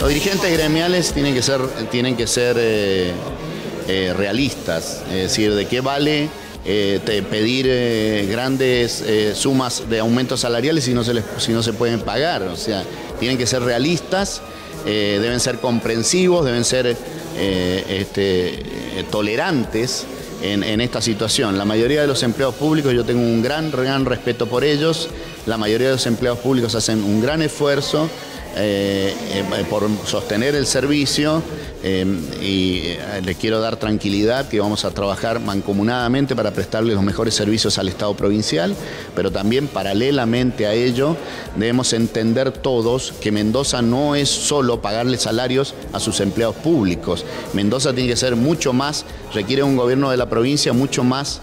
Los dirigentes gremiales tienen que ser, tienen que ser eh, eh, realistas, es decir, de qué vale eh, pedir grandes sumas de aumentos salariales si no, se les, si no se pueden pagar. O sea, tienen que ser realistas, deben ser comprensivos, deben ser este, tolerantes en, esta situación. La mayoría de los empleados públicos, yo tengo un gran, gran respeto por ellos, la mayoría de los empleados públicos hacen un gran esfuerzo eh, eh, por sostener el servicio eh, y les quiero dar tranquilidad que vamos a trabajar mancomunadamente para prestarle los mejores servicios al Estado provincial, pero también paralelamente a ello debemos entender todos que Mendoza no es solo pagarle salarios a sus empleados públicos. Mendoza tiene que ser mucho más, requiere un gobierno de la provincia mucho más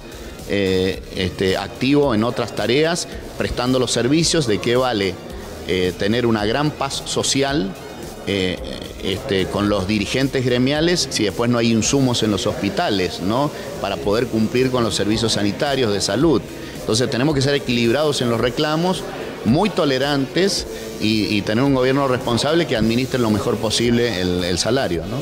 este, activo en otras tareas, prestando los servicios de qué vale eh, tener una gran paz social eh, este, con los dirigentes gremiales si después no hay insumos en los hospitales, ¿no? Para poder cumplir con los servicios sanitarios de salud. Entonces tenemos que ser equilibrados en los reclamos, muy tolerantes y, tener un gobierno responsable que administre lo mejor posible el, el salario, ¿no?